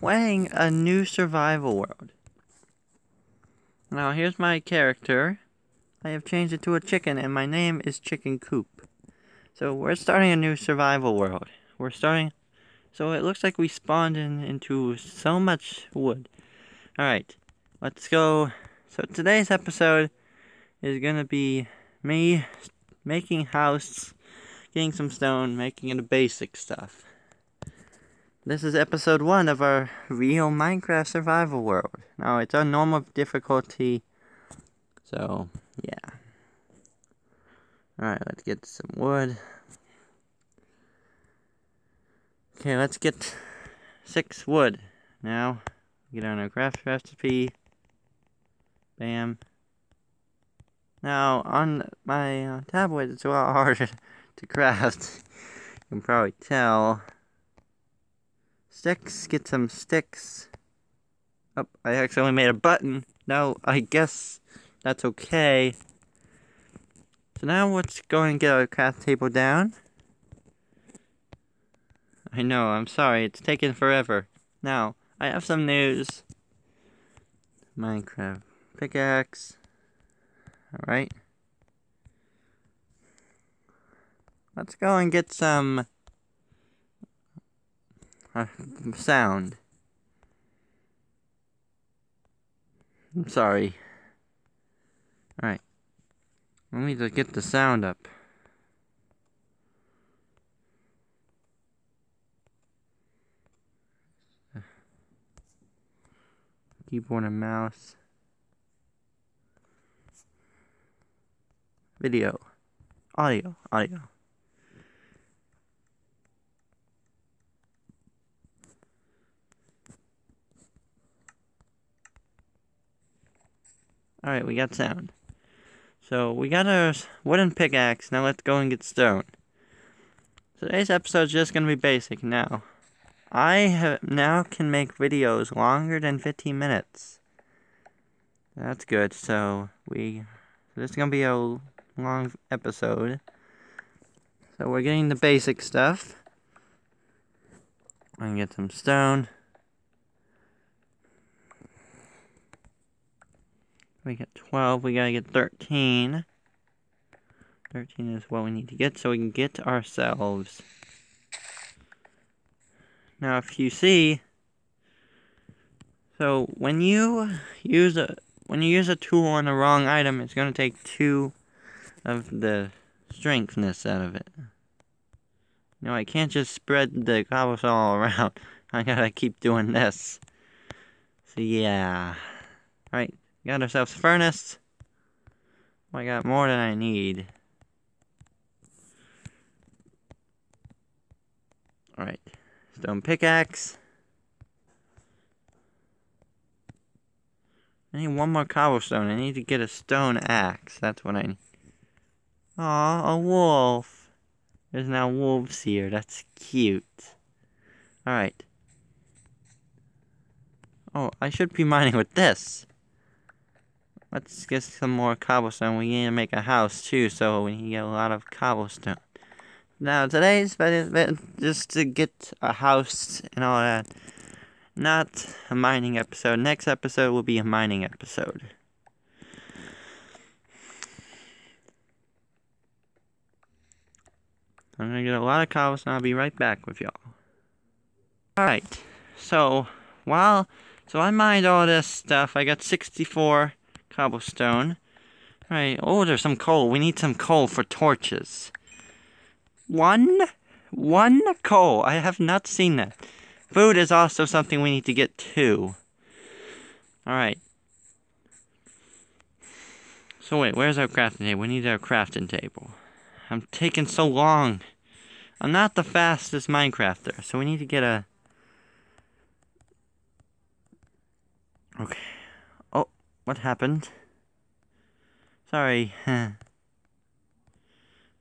playing a new survival world. Now, here's my character. I have changed it to a chicken, and my name is Chicken Coop. So, we're starting a new survival world. We're starting. So, it looks like we spawned in into so much wood. Alright, let's go. So, today's episode is gonna be me making house, getting some stone, making it a basic stuff. This is episode one of our real Minecraft survival world. Now, it's on normal difficulty, so, yeah. Alright, let's get some wood. Okay, let's get six wood. Now, get on our craft recipe. Bam. Now, on my uh, tablet, it's a lot harder to craft. you can probably tell. Sticks, get some sticks. Oh, I accidentally made a button. No, I guess that's okay. So now let's go and get our craft table down. I know, I'm sorry, it's taken forever. Now, I have some news. Minecraft pickaxe. Alright. Let's go and get some Uh, sound. I'm sorry. Alright. Let me just get the sound up. Keyboard and mouse. Video. Audio. Audio. Alright, we got sound. So, we got our wooden pickaxe. Now let's go and get stone. Today's episode is just going to be basic now. I have, now can make videos longer than 15 minutes. That's good. So, we... This is going to be a long episode. So, we're getting the basic stuff. I can get some stone. We got 12. We gotta get 13. 13 is what we need to get so we can get ourselves. Now, if you see, so when you use a when you use a tool on the wrong item, it's gonna take two of the strengthness out of it. No, I can't just spread the cobblestone all around. I gotta keep doing this. So yeah. Alright, Got ourselves a furnace. I got more than I need. Alright. Stone pickaxe. I need one more cobblestone. I need to get a stone axe. That's what I need. Aw, a wolf. There's now wolves here. That's cute. Alright. Oh, I should be mining with this. Let's get some more cobblestone. We need to make a house too, so we can get a lot of cobblestone. Now today's just to get a house and all that. Not a mining episode. Next episode will be a mining episode. I'm gonna get a lot of cobblestone. I'll be right back with y'all. Alright, so while so I mined all this stuff, I got 64 Cobblestone. Alright, oh, there's some coal. We need some coal for torches. One? One coal. I have not seen that. Food is also something we need to get too. Alright. So wait, where's our crafting table? We need our crafting table. I'm taking so long. I'm not the fastest Minecrafter, so we need to get a... Okay. What happened? Sorry.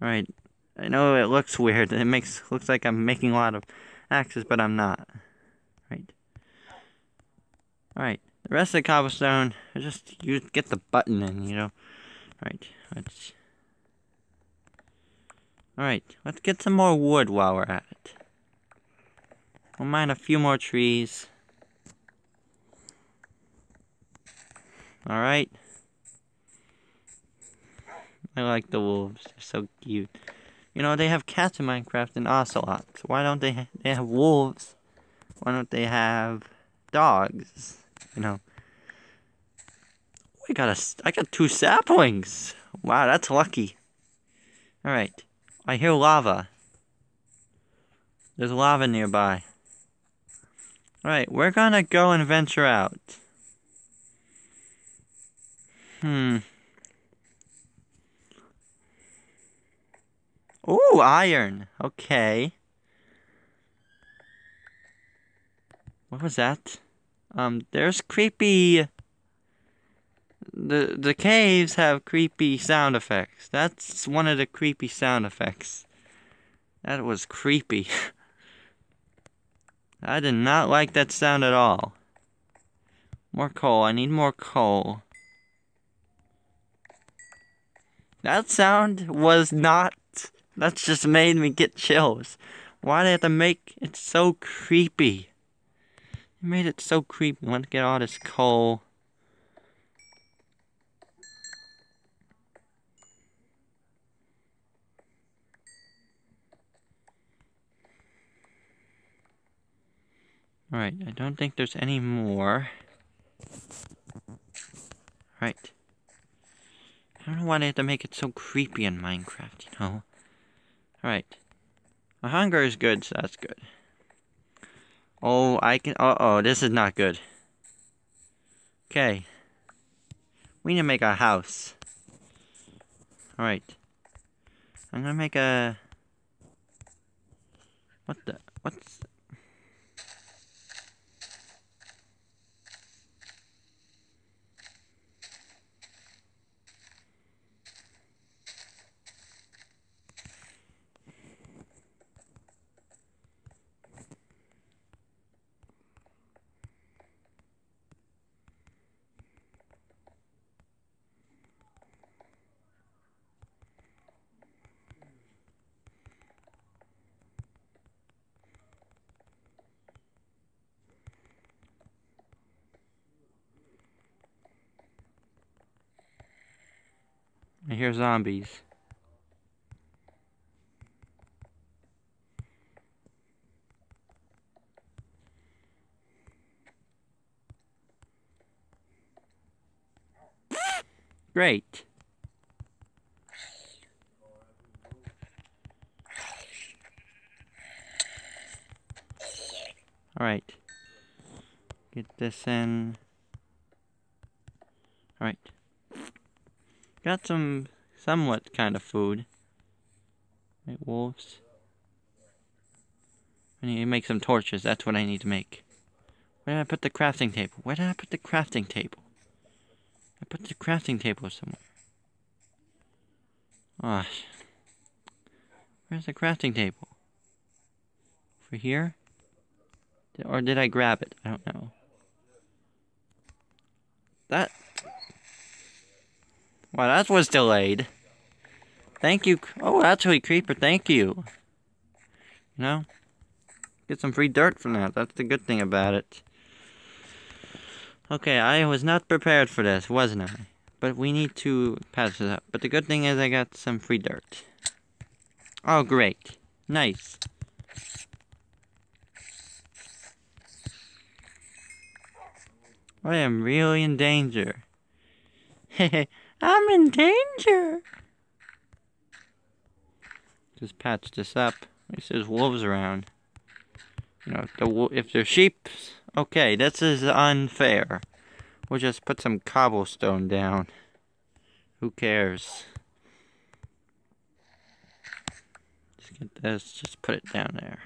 right. I know it looks weird. It makes looks like I'm making a lot of axes, but I'm not. Right. Alright. The rest of the cobblestone, just you get the button in, you know. Right. let's Alright, let's get some more wood while we're at it. We'll mine a few more trees. Alright? I like the wolves. They're so cute. You know, they have cats in Minecraft and ocelots. Why don't they, ha they have wolves? Why don't they have dogs? You know. I got a, I got two saplings. Wow, that's lucky. Alright. I hear lava. There's lava nearby. Alright, we're gonna go and venture out. Hmm. Ooh, iron. Okay. What was that? Um, there's creepy... The, the caves have creepy sound effects. That's one of the creepy sound effects. That was creepy. I did not like that sound at all. More coal. I need more coal. That sound was not... That just made me get chills. Why do they have to make it so creepy? It made it so creepy. Let's get all this coal. Alright, I don't think there's any more. Right. Don't know why they have to make it so creepy in Minecraft, you know? Alright. My hunger is good, so that's good. Oh, I can- uh-oh, this is not good. Okay. We need to make a house. Alright. I'm gonna make a... What the- what's... I hear zombies. Great. Alright. Get this in. Alright. Got some somewhat kind of food. Make wolves. I need to make some torches. That's what I need to make. Where did I put the crafting table? Where did I put the crafting table? I put the crafting table somewhere. Ah. Where's the crafting table? For here? Or did I grab it? I don't know. That Wow, that was delayed. Thank you. Oh, actually, Creeper, thank you. You know? Get some free dirt from that. That's the good thing about it. Okay, I was not prepared for this, wasn't I? But we need to patch this up. But the good thing is I got some free dirt. Oh, great. Nice. I am really in danger. Hehe. I'm in danger. Just patch this up. There's wolves around. You know, the if there's sheep, okay, this is unfair. We'll just put some cobblestone down. Who cares? Just get this, just put it down there.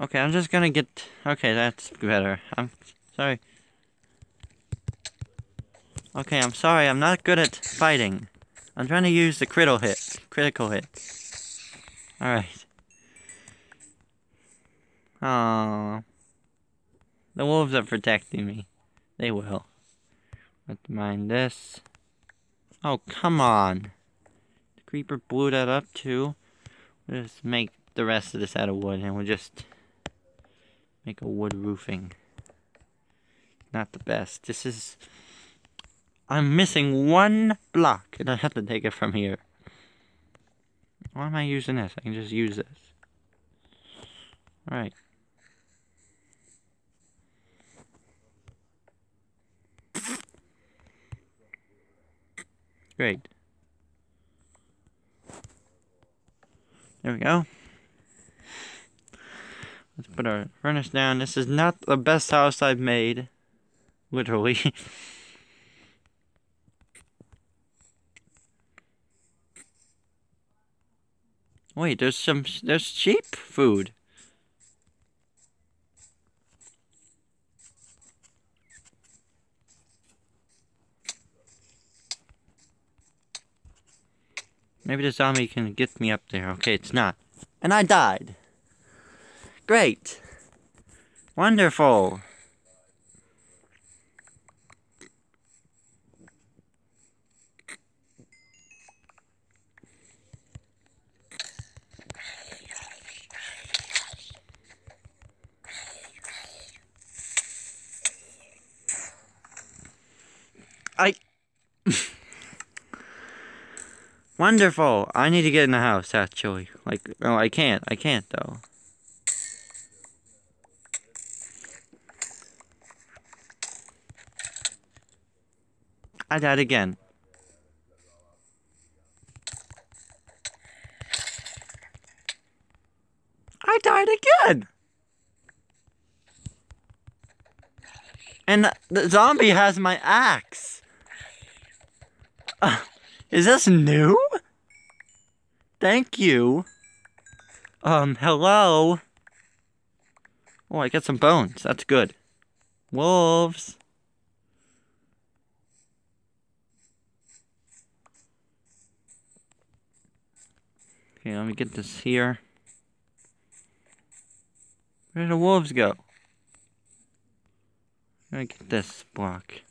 Okay, I'm just gonna get, okay, that's better. I'm sorry. Okay, I'm sorry, I'm not good at fighting. I'm trying to use the critical hit. Critical hit. Alright. Oh, The wolves are protecting me. They will. Let's mine this. Oh, come on. The creeper blew that up too. We'll just make the rest of this out of wood and we'll just make a wood roofing. Not the best. This is I'm missing one block, and I have to take it from here. Why am I using this? I can just use this. Alright. Great. There we go. Let's put our furnace down. This is not the best house I've made. Literally. Wait, there's some, there's cheap food. Maybe the zombie can get me up there. Okay, it's not. And I died. Great. Wonderful. I... Wonderful. I need to get in the house, actually. Like, oh, I can't. I can't, though. I died again. I died again! And the zombie has my axe. Uh, is this new? Thank you. Um, hello? Oh, I got some bones. That's good. Wolves. Okay, let me get this here. Where did the wolves go? Me get this block.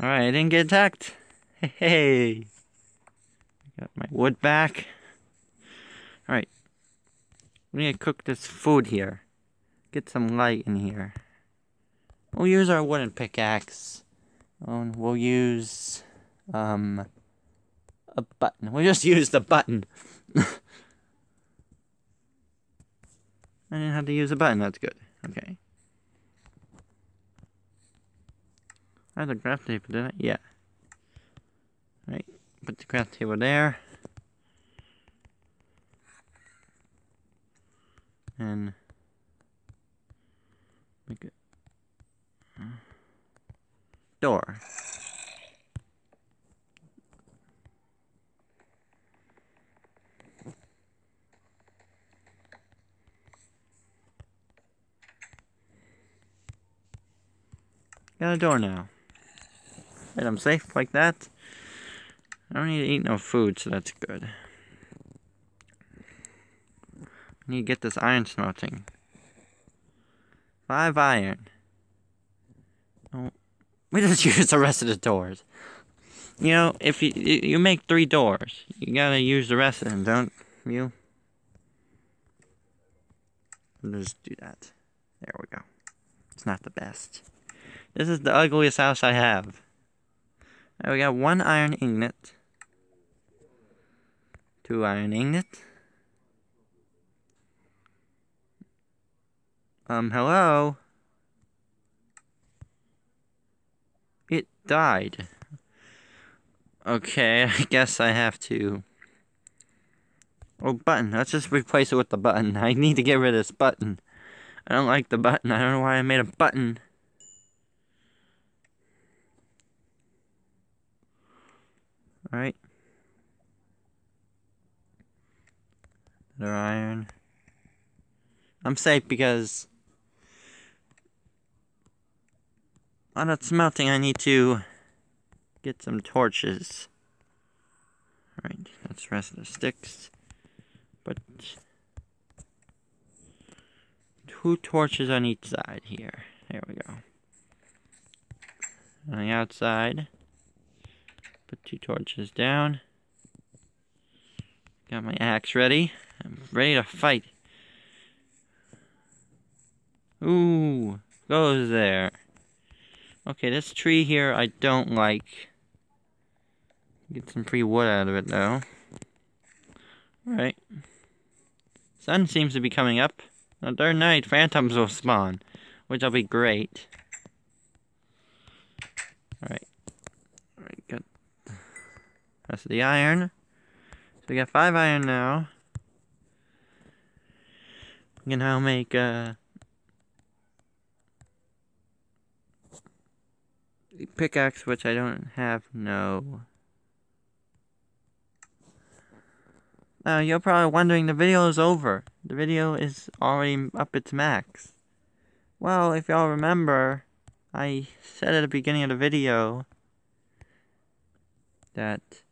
Alright, I didn't get attacked. Hey, got my wood back. Alright, we need to cook this food here. Get some light in here. We'll use our wooden pickaxe. And we'll use, um, a button. We'll just use the button. I didn't have to use a button, that's good. Okay. I have the craft table, did I? Yeah. Right, put the craft table there. and make it door. Got a door now. And I'm safe like that. I don't need to eat no food, so that's good. I need to get this iron smelting. Five iron. Oh, we just use the rest of the doors. You know, if you you make three doors, you gotta use the rest of them, don't you? Let's do that. There we go. It's not the best. This is the ugliest house I have. Right, we got one iron ingot. Two iron ingot. Um, hello? It died. Okay, I guess I have to... Oh, button. Let's just replace it with the button. I need to get rid of this button. I don't like the button. I don't know why I made a button. Alright. Another iron. I'm safe because While that's melting, I need to get some torches. Alright, let's rest of the sticks. But two torches on each side here. There we go. On the outside, put two torches down. Got my axe ready. I'm ready to fight. Ooh, goes there. Okay, this tree here I don't like. Get some free wood out of it though. Alright. Sun seems to be coming up. The third night, phantoms will spawn, which will be great. Alright. Of the iron. So we got five iron now. We can now make uh the pickaxe, which I don't have. No. Now you're probably wondering the video is over. The video is already up its max. Well, if y'all remember, I said at the beginning of the video that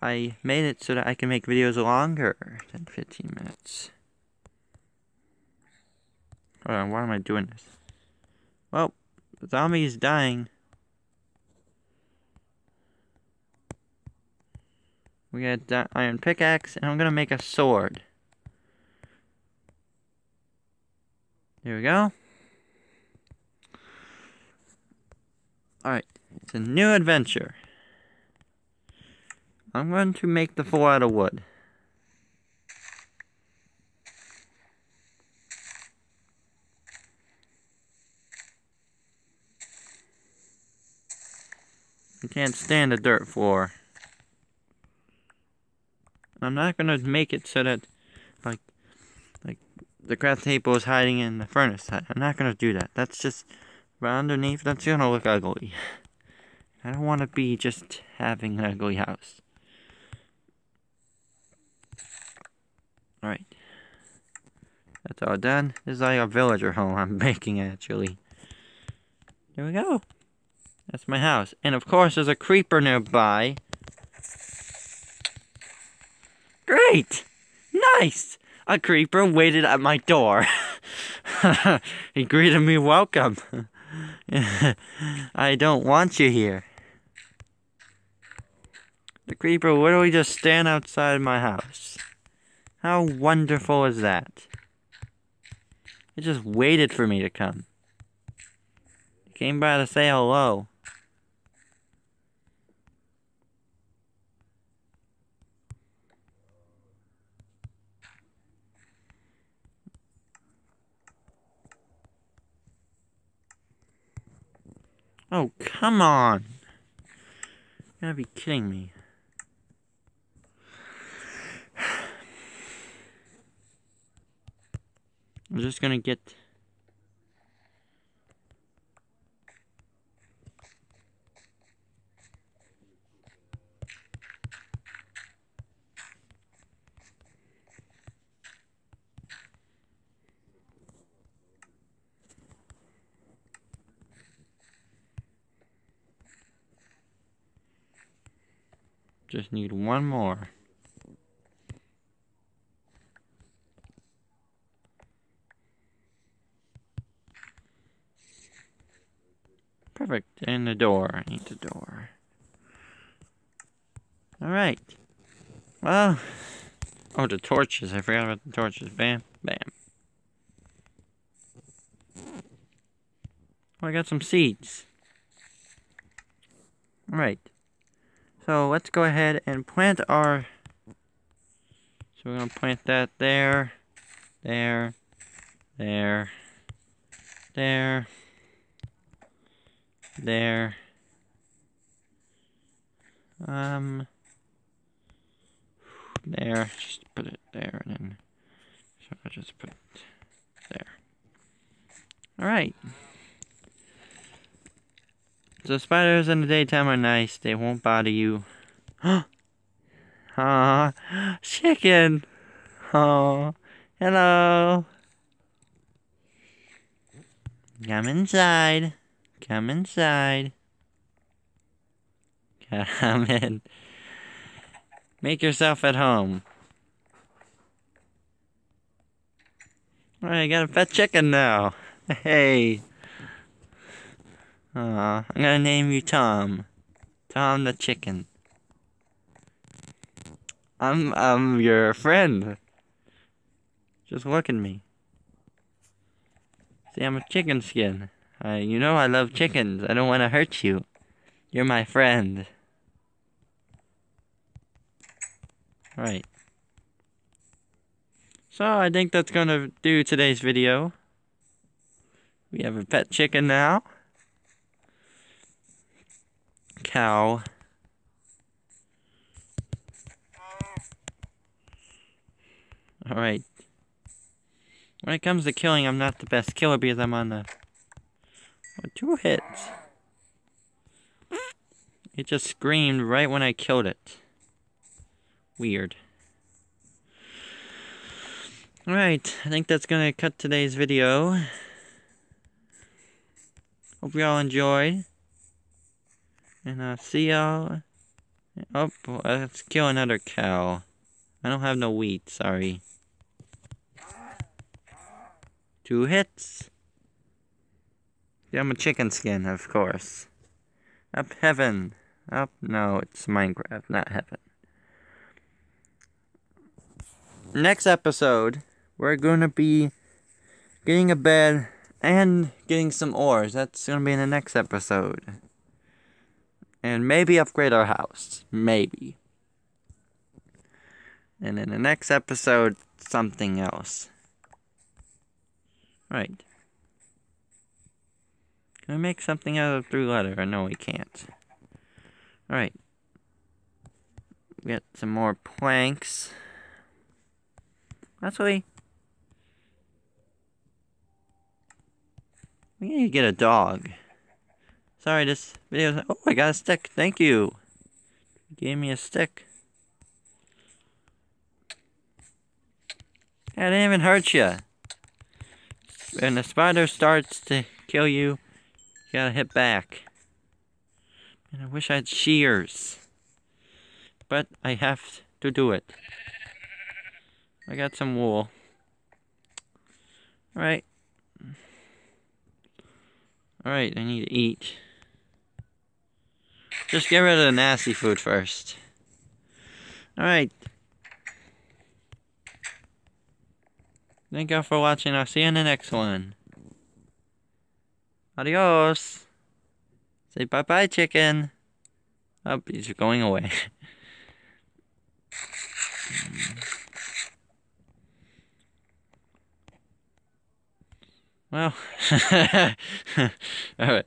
I made it so that I can make videos longer than 15 minutes. Hold on, why am I doing this? Well, the zombie is dying. We got that iron pickaxe, and I'm gonna make a sword. There we go. Alright, it's a new adventure. I'm going to make the four out of wood. I can't stand a dirt floor. I'm not gonna make it so that, like, like the craft table is hiding in the furnace. I'm not gonna do that. That's just, right underneath, that's gonna look ugly. I don't want to be just having an ugly house. Alright. That's all done. This is like a villager home I'm making, actually. Here we go. That's my house. And of course, there's a creeper nearby. Great! Nice! A creeper waited at my door. he greeted me welcome. I don't want you here. The creeper literally just stand outside my house. How wonderful is that? It just waited for me to come. It came by to say hello. Oh, come on. You gotta be kidding me. I'm just gonna get Just need one more. Perfect. And the door. I need the door. Alright. Well. Oh, the torches. I forgot about the torches. Bam. Bam. Oh, I got some seeds. Alright. So let's go ahead and plant our... So we're going to plant that there, there, there, there, there. Um, there, just put it there, and then, so I'll just put it there. Alright. So spiders in the daytime are nice, they won't bother you. Huh? Aw, chicken! Oh, hello! Come inside. Come inside. Come in. Make yourself at home. Alright, I got a pet chicken now. Hey. Aw, I'm gonna name you Tom. Tom the chicken. I'm I'm your friend. Just look at me. See, I'm a chicken skin. Uh, you know I love chickens. I don't want to hurt you. You're my friend. Right. So I think that's gonna do today's video. We have a pet chicken now. Cow. Alright. When it comes to killing, I'm not the best killer because I'm on the... Two hits. It just screamed right when I killed it. Weird. Alright, I think that's gonna cut today's video. Hope y'all enjoyed. And I'll see y'all. Oh, let's kill another cow. I don't have no wheat, sorry. Two hits. Yeah, I'm a chicken skin, of course. Up heaven. Up, no, it's Minecraft, not heaven. Next episode, we're gonna be getting a bed and getting some ores. That's gonna be in the next episode. And maybe upgrade our house. Maybe. And in the next episode, something else. Right. Can we make something out of three letter? No, we can't. Alright. Get some more planks. Actually, we need to get a dog. Sorry, this video. Oh, I got a stick. Thank you. you gave me a stick. I didn't even hurt you when the spider starts to kill you, you gotta hit back. And I wish I had shears. But I have to do it. I got some wool. Alright. Alright, I need to eat. Just get rid of the nasty food first. Alright. Thank y'all for watching. I'll see you in the next one. Adios. Say bye-bye, chicken. Oh, he's going away. Hmm. well, alright.